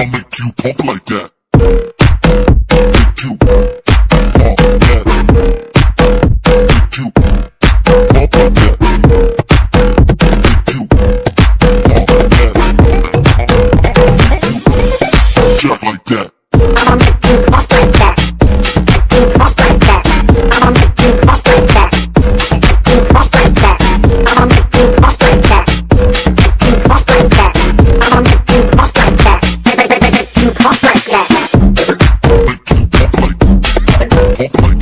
I'ma make you pump like that. Make you pump that. Make you pump like that. Make you pump like that. I'ma make you ¿eh?